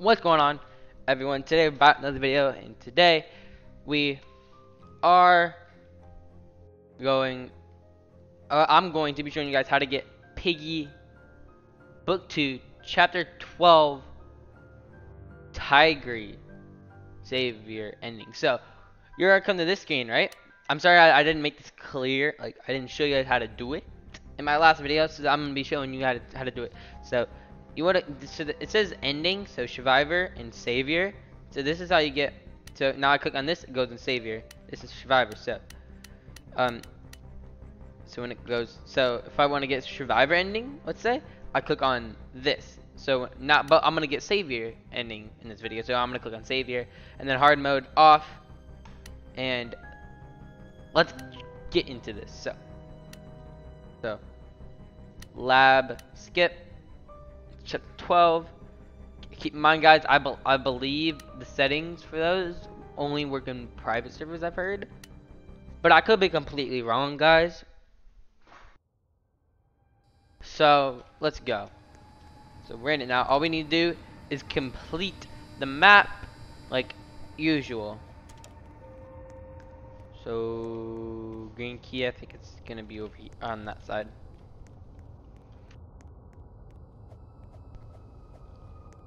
what's going on everyone? Today we're back another video and today we are going uh, I'm going to be showing you guys how to get Piggy book 2 chapter 12 Tigry Savior ending. So you're gonna come to this screen right? I'm sorry I, I didn't make this clear like I didn't show you guys how to do it in my last video so I'm gonna be showing you how to, how to do it. So you want to so it says ending so survivor and savior. So this is how you get so now I click on this it goes in savior. This is survivor so um so when it goes so if I want to get survivor ending let's say I click on this. So not but I'm gonna get savior ending in this video so I'm gonna click on savior and then hard mode off and let's get into this. So so lab skip chapter 12 keep in mind guys I, be I believe the settings for those only work in private servers I've heard. But I could be completely wrong guys. So let's go. So we're in it now. All we need to do is complete the map like usual. So green key I think it's gonna be over here on that side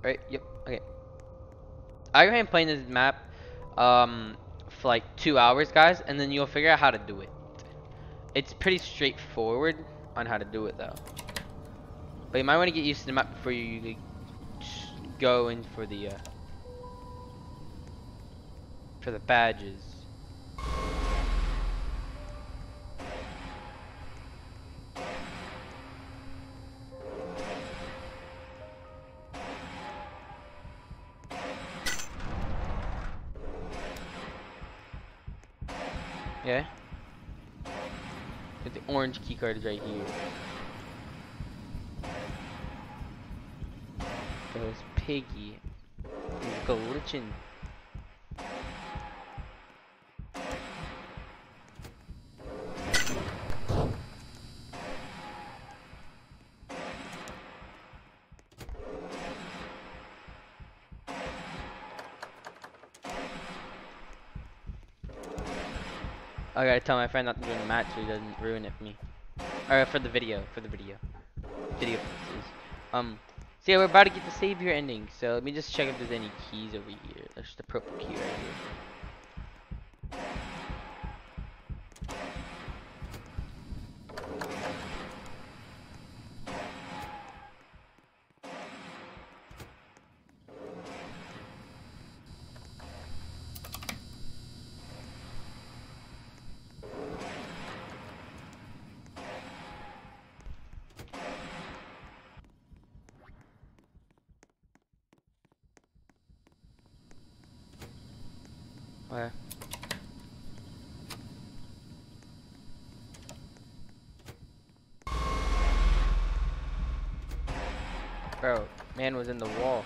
Right, yep, okay. I been playing this map um, for like two hours, guys, and then you'll figure out how to do it. It's pretty straightforward on how to do it, though. But you might want to get used to the map before you go in for the uh, for the badges. Is right here. Piggy. He's glitching. I gotta tell my friend not to join the match so he doesn't ruin it for me. Or for the video, for the video. Video purposes. Um, so yeah, we're about to get the savior ending. So let me just check if there's any keys over here. There's the purple key right here. Where? Bro, man was in the wall.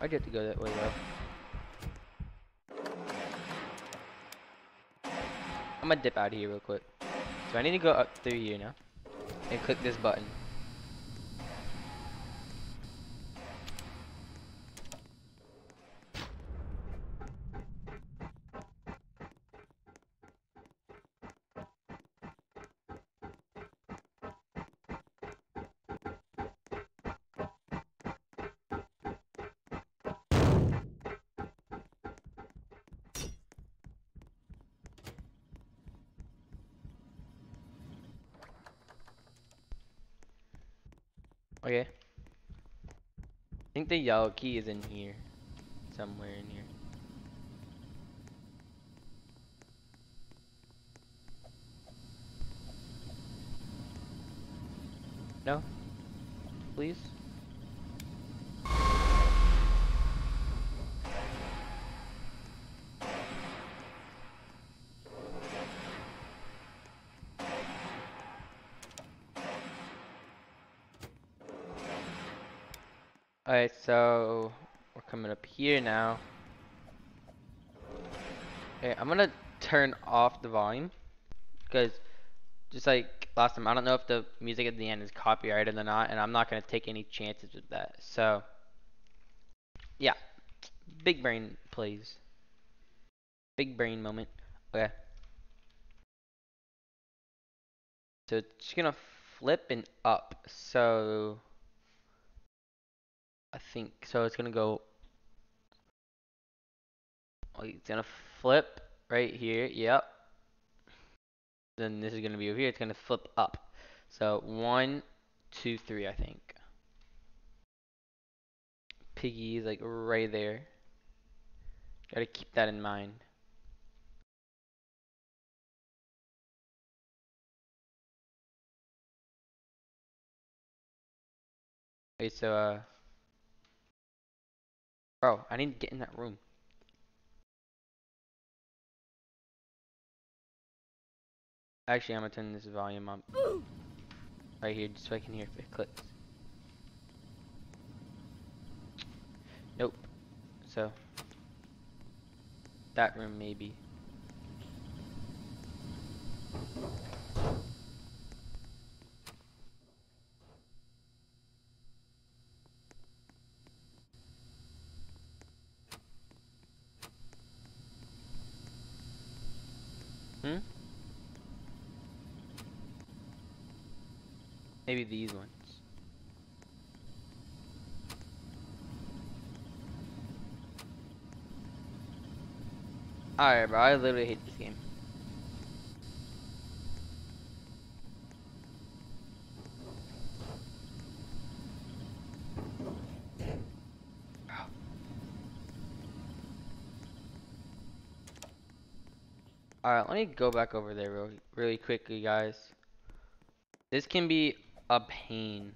I get to go that way though. I'm gonna dip out of here real quick. So I need to go up through here now. And click this button. Okay. I think the yellow key is in here. Somewhere in here. No? Please? Alright, so we're coming up here now. Okay, I'm gonna turn off the volume because just like last time. I don't know if the music at the end is copyrighted or not, and I'm not gonna take any chances with that. So, yeah, big brain plays. Big brain moment. Okay. So it's just gonna flip and up. So I think so. It's gonna go. Oh, it's gonna flip right here. Yep. Then this is gonna be over here. It's gonna flip up. So one, two, three. I think. Piggy is like right there. Gotta keep that in mind. Okay, so uh. Bro, I need to get in that room. Actually, I'm gonna turn this volume up. Right here, just so I can hear if it clicks. Nope. So. That room, maybe. Maybe these ones. Alright, bro. I literally hate this game. Alright, let me go back over there real, really quickly, guys. This can be a pain.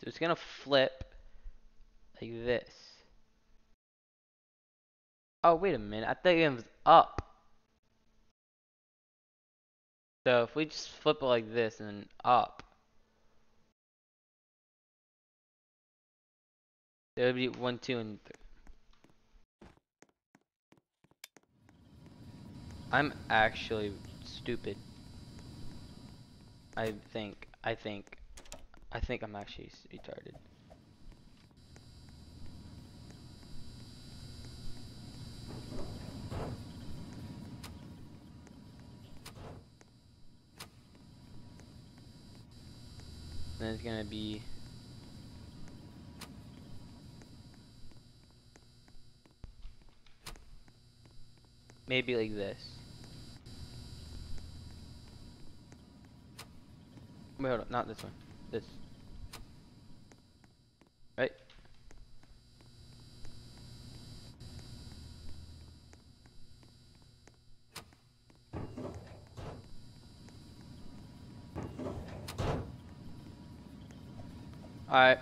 So it's gonna flip like this. Oh, wait a minute. I thought it was up. So if we just flip it like this and up, it would be one, two, and three. I'm actually stupid. I think. I think. I think I'm actually retarded. Then it's gonna be. Maybe like this. Wait, hold on, not this one. This. Right? Alright.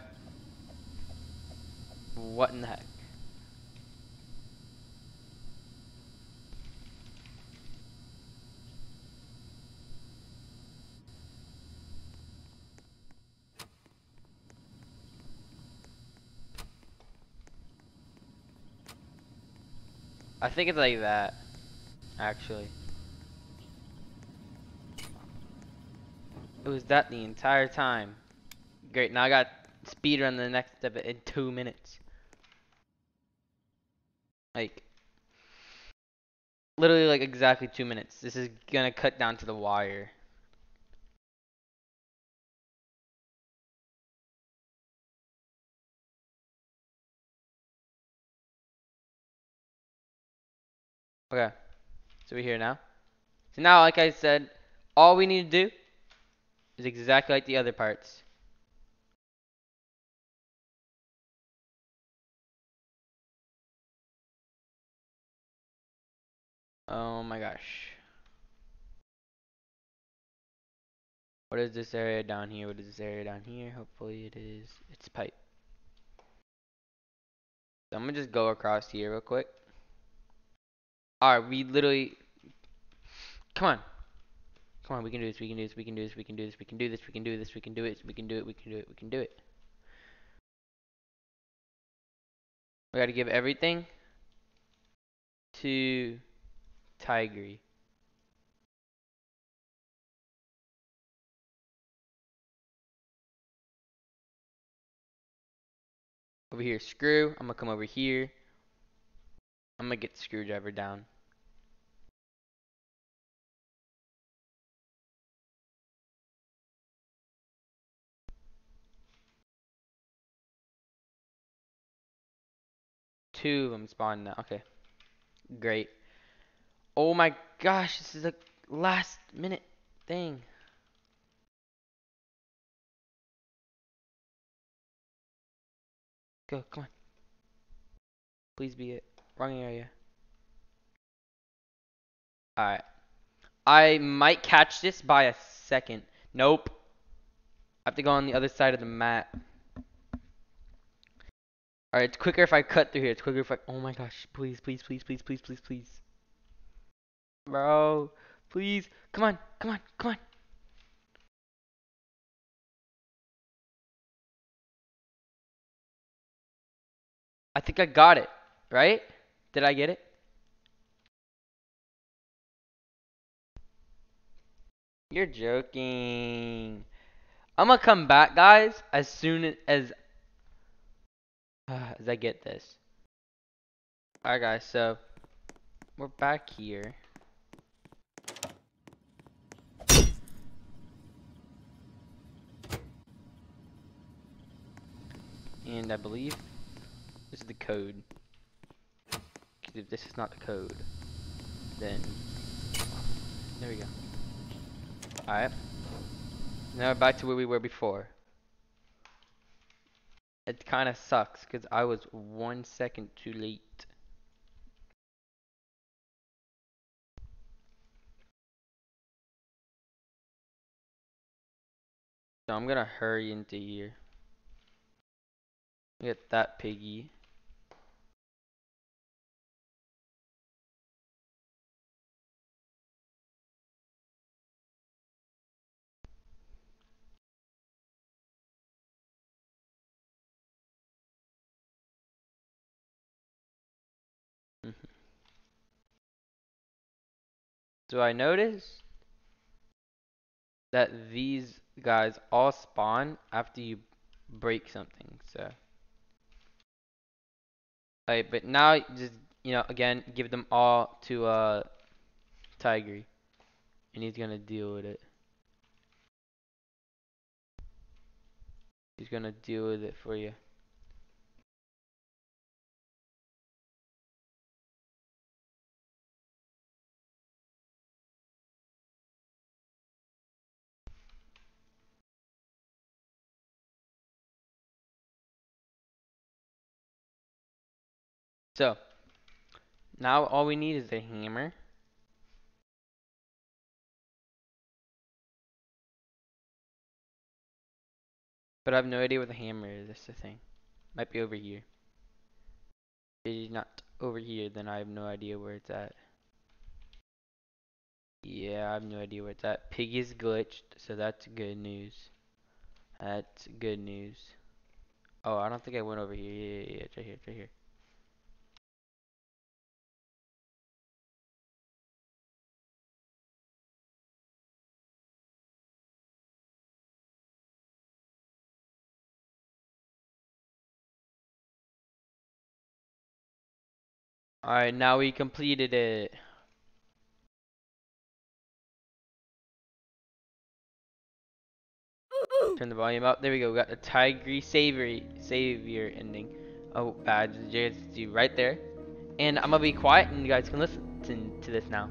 What in the heck? I think it's like that. Actually. It was that the entire time. Great, now I got speed run the next step in two minutes. Like, literally like exactly two minutes. This is gonna cut down to the wire. Okay, so we're here now. So now, like I said, all we need to do is exactly like the other parts. Oh my gosh. What is this area down here? What is this area down here? Hopefully it is, it's pipe. So I'm gonna just go across here real quick. Alright, we literally, come on. Come on, we can do this, we can do this, we can do this, we can do this, we can do this, we can do this, we can do it, we can do it, we can do it, we can do it. We gotta give everything to Tigry. Over here, screw. I'm gonna come over here. I'm gonna get the screwdriver down. Two of them spawn now. Okay. Great. Oh my gosh, this is a last minute thing. Go, come on. Please be it. Wrong area. Alright. I might catch this by a second. Nope. I have to go on the other side of the map. Alright, it's quicker if I cut through here. It's quicker if I... Oh my gosh. Please, please, please, please, please, please, please. Bro. Please. Come on. Come on. Come on. I think I got it. Right? Did I get it? You're joking. I'm gonna come back, guys, as soon as as I get this. Alright, guys, so we're back here. And I believe this is the code. If this is not the code, then there we go. Alright. Now back to where we were before. It kind of sucks because I was one second too late. So I'm gonna hurry into here. Get that piggy. So I noticed that these guys all spawn after you break something, so. Alright, but now just, you know, again, give them all to, uh, Tigry. And he's gonna deal with it. He's gonna deal with it for you. So, now all we need is a hammer. But I have no idea where the hammer is, that's the thing. Might be over here. If it's not over here, then I have no idea where it's at. Yeah, I have no idea where it's at. Pig is glitched, so that's good news. That's good news. Oh, I don't think I went over here. Yeah, yeah, yeah, it's right here, it's right here. Alright, now we completed it. Turn the volume up. There we go. We got the Tigry Savory Savior ending. Oh, badge JSD right there. And I'm gonna be quiet and you guys can listen to this now.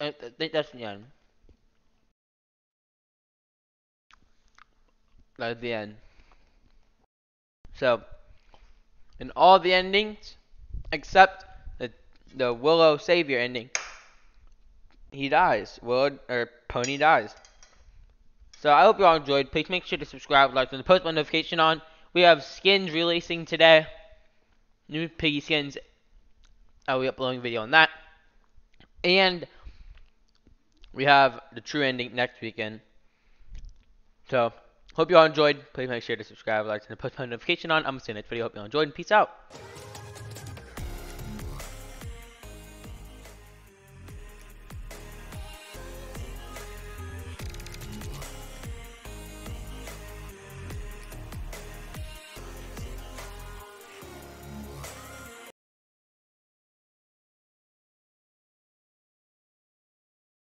Uh, Think that's the end. That's the end. So, in all the endings, except the the Willow Savior ending, he dies. Willow or Pony dies. So I hope you all enjoyed. Please make sure to subscribe, like, and post my notification on. We have skins releasing today. New piggy skins. I'll be uploading a video on that. And we have the true ending next weekend. So, hope you all enjoyed. Please make sure to subscribe, like, and post my notification on. I'm going to see you next video. Hope you all enjoyed, peace out.